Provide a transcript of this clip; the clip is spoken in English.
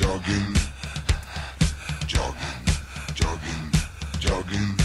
jogging, jogging, jogging, jogging.